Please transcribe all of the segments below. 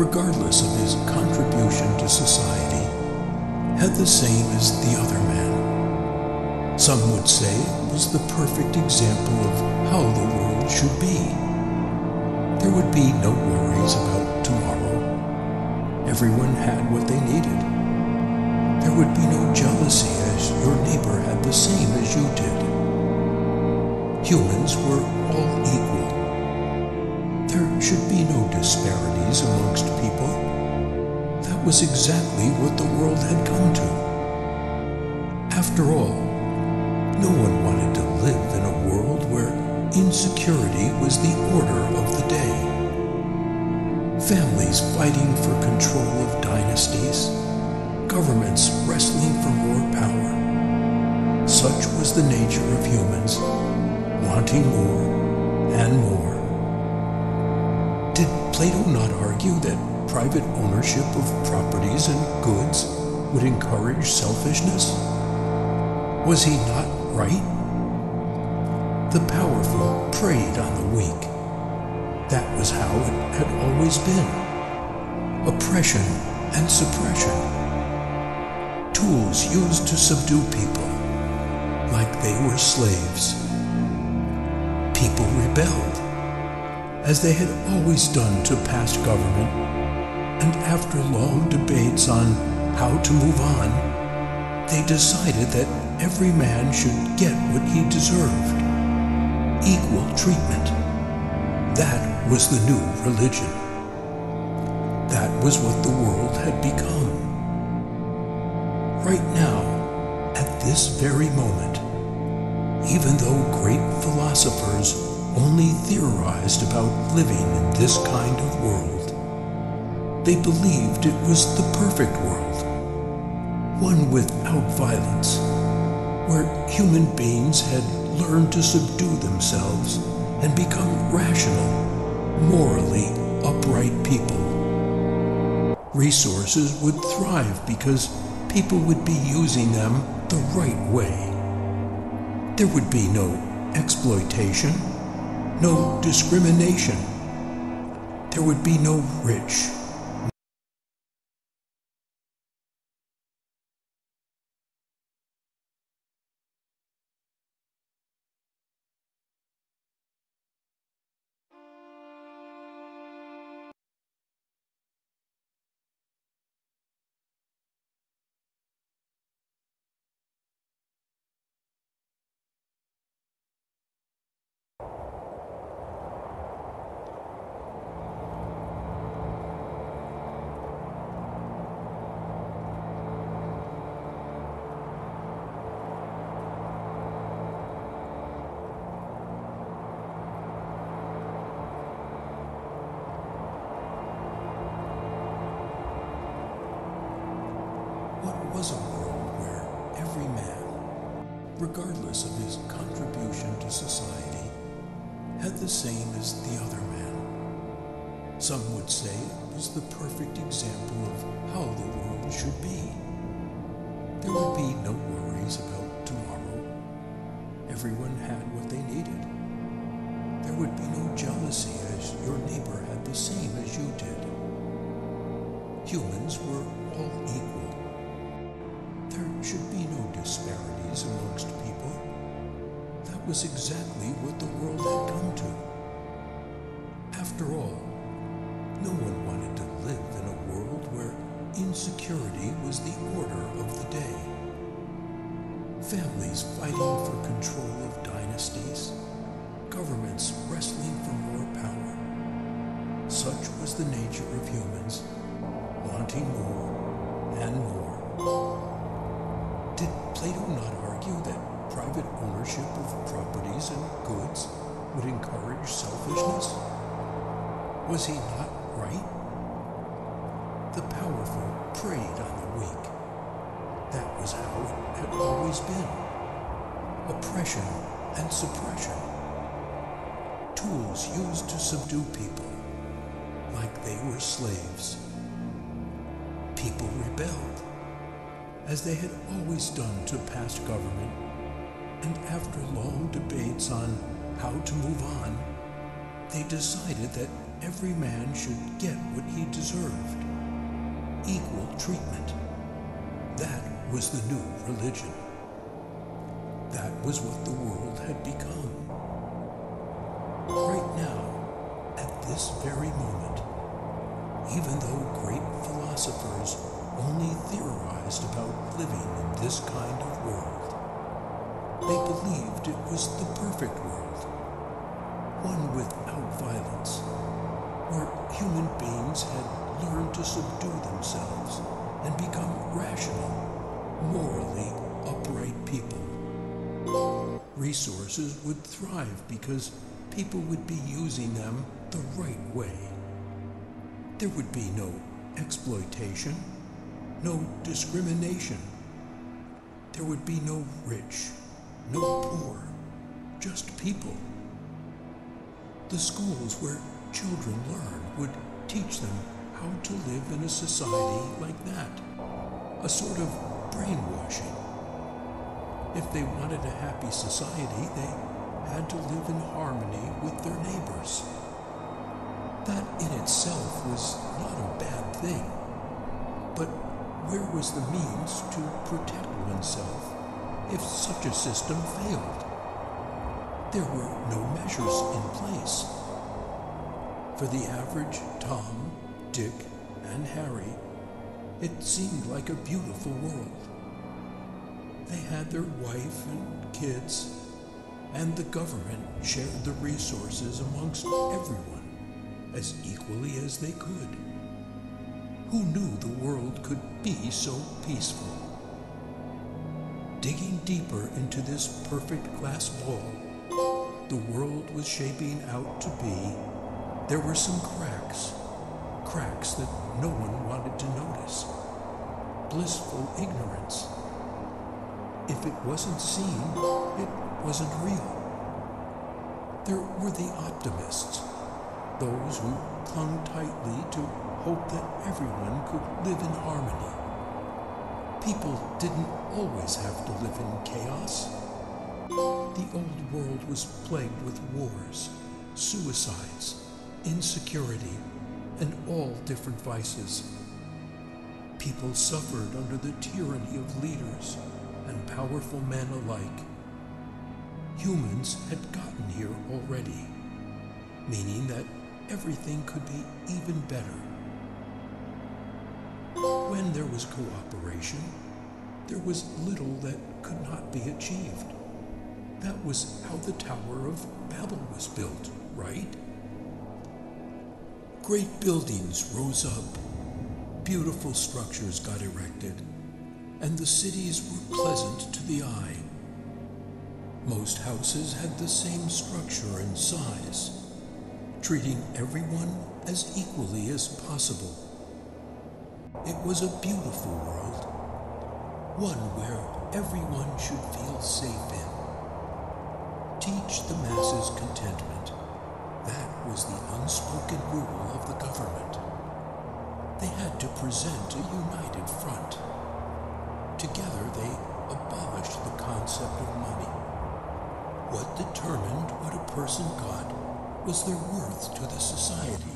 regardless of his contribution to society, had the same as the other man. Some would say it was the perfect example of how the world should be. There would be no worries about tomorrow. Everyone had what they needed. There would be no jealousy as your neighbor had the same as you did. Humans were all equal. Should be no disparities amongst people. That was exactly what the world had come to. After all, no one wanted to live in a world where insecurity was the order of the day. Families fighting for control of dynasties, governments wrestling for more power. Such was the nature of humans, wanting more and more. Did Plato not argue that private ownership of properties and goods would encourage selfishness? Was he not right? The powerful preyed on the weak. That was how it had always been. Oppression and suppression. Tools used to subdue people, like they were slaves. People rebelled, as they had always done to past government, and after long debates on how to move on, they decided that every man should get what he deserved equal treatment. That was the new religion. That was what the world had become. Right now, at this very moment, even though great philosophers only theorized about living in this kind of world, they believed it was the perfect world, one without violence, where human beings had learned to subdue themselves and become rational, morally upright people. Resources would thrive because people would be using them the right way. There would be no exploitation, no discrimination. There would be no rich, was a world where every man, regardless of his contribution to society, had the same as the other man? Some would say it was the perfect example of how the world should be. There would be no worries about tomorrow. Everyone had what they needed. There would be no jealousy as your neighbor had the same as you did. Humans were all equal. There should be no disparities amongst people. That was exactly what the world had come to. After all, no one wanted to live in a world where insecurity was the order of the day. Families fighting for control of dynasties, governments wrestling for more power. Such was the nature of humans, wanting more and more. Plato not argue that private ownership of properties and goods would encourage selfishness? Was he not right? The powerful preyed on the weak. That was how it had always been. Oppression and suppression. Tools used to subdue people, like they were slaves. People rebelled as they had always done to past government, and after long debates on how to move on, they decided that every man should get what he deserved equal treatment. That was the new religion. That was what the world had become. Right now, at this very moment, even though great philosophers only theorized about living in this kind of world, they believed it was the perfect world, one without violence, where human beings had learned to subdue themselves and become rational, morally upright people. Resources would thrive because people would be using them the right way. There would be no exploitation, no discrimination. There would be no rich, no poor, just people. The schools where children learn would teach them how to live in a society like that. A sort of brainwashing. If they wanted a happy society, they had to live in harmony with their neighbors. That in itself was was the means to protect oneself if such a system failed? There were no measures in place. For the average Tom, Dick, and Harry, it seemed like a beautiful world. They had their wife and kids, and the government shared the resources amongst everyone as equally as they could. Who knew the world could be so peaceful? Digging deeper into this perfect glass ball, the world was shaping out to be, there were some cracks, cracks that no one wanted to notice. Blissful ignorance. If it wasn't seen, it wasn't real. There were the optimists, those who clung tightly to hope that everyone could live in harmony. People didn't always have to live in chaos. The old world was plagued with wars, suicides, insecurity, and all different vices. People suffered under the tyranny of leaders and powerful men alike. Humans had gotten here already, meaning that everything could be even better. When there was cooperation, there was little that could not be achieved. That was how the Tower of Babel was built, right? Great buildings rose up, beautiful structures got erected, and the cities were pleasant to the eye. Most houses had the same structure and size, treating everyone as equally as possible. It was a beautiful world, one where everyone should feel safe in. Teach the masses contentment. That was the unspoken rule of the government. They had to present a united front. Together they abolished the concept of money. What determined what a person got was their worth to the society.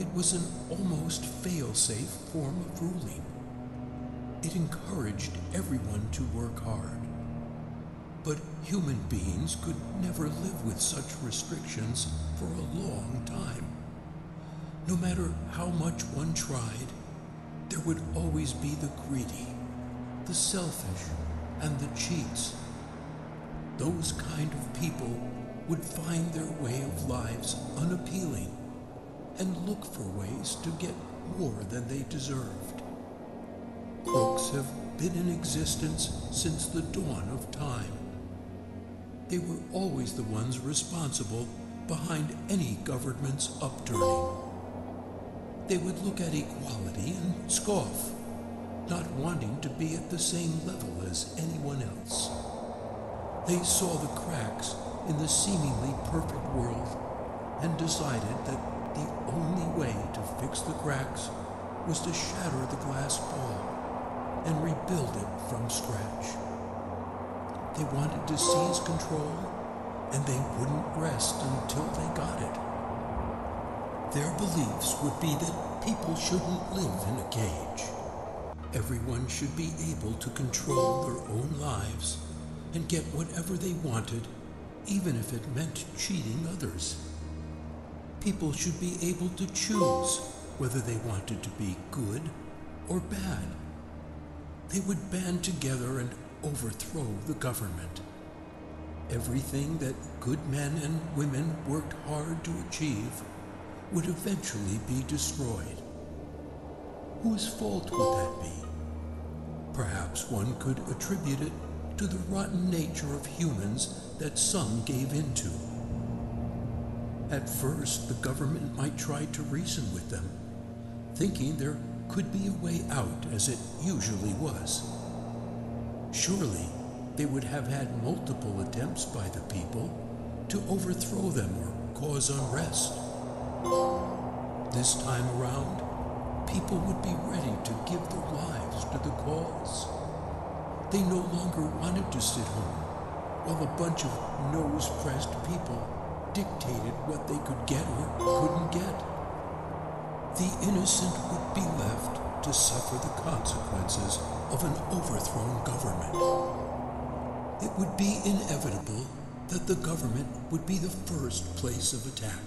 It was an almost fail-safe form of ruling. It encouraged everyone to work hard. But human beings could never live with such restrictions for a long time. No matter how much one tried, there would always be the greedy, the selfish, and the cheats. Those kind of people would find their way of lives unappealing and look for ways to get more than they deserved. Crooks have been in existence since the dawn of time. They were always the ones responsible behind any government's upturning. They would look at equality and scoff, not wanting to be at the same level as anyone else. They saw the cracks in the seemingly perfect world and decided that the only way to fix the cracks was to shatter the glass ball and rebuild it from scratch. They wanted to seize control and they wouldn't rest until they got it. Their beliefs would be that people shouldn't live in a cage. Everyone should be able to control their own lives and get whatever they wanted, even if it meant cheating others. People should be able to choose whether they wanted to be good or bad. They would band together and overthrow the government. Everything that good men and women worked hard to achieve would eventually be destroyed. Whose fault would that be? Perhaps one could attribute it to the rotten nature of humans that some gave into. At first, the government might try to reason with them, thinking there could be a way out as it usually was. Surely, they would have had multiple attempts by the people to overthrow them or cause unrest. This time around, people would be ready to give their lives to the cause. They no longer wanted to sit home while a bunch of nose pressed people dictated what they could get or couldn't get. The innocent would be left to suffer the consequences of an overthrown government. It would be inevitable that the government would be the first place of attack.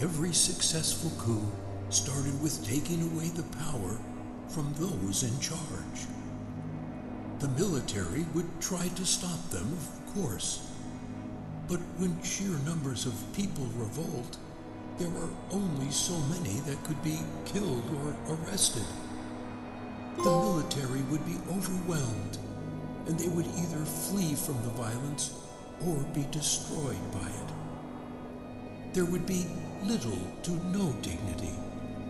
Every successful coup started with taking away the power from those in charge. The military would try to stop them, of course. But when sheer numbers of people revolt, there are only so many that could be killed or arrested. The military would be overwhelmed, and they would either flee from the violence or be destroyed by it. There would be little to no dignity,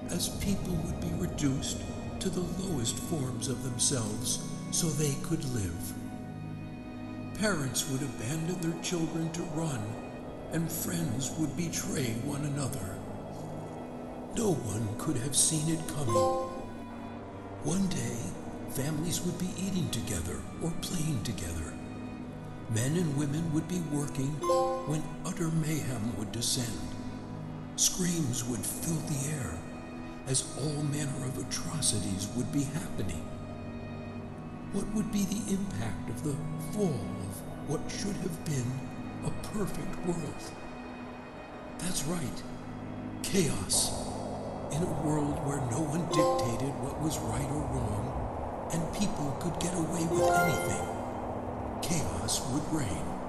as people would be reduced to the lowest forms of themselves so they could live. Parents would abandon their children to run, and friends would betray one another. No one could have seen it coming. One day, families would be eating together or playing together. Men and women would be working when utter mayhem would descend. Screams would fill the air as all manner of atrocities would be happening. What would be the impact of the fall of what should have been a perfect world? That's right, chaos. In a world where no one dictated what was right or wrong, and people could get away with anything, chaos would reign.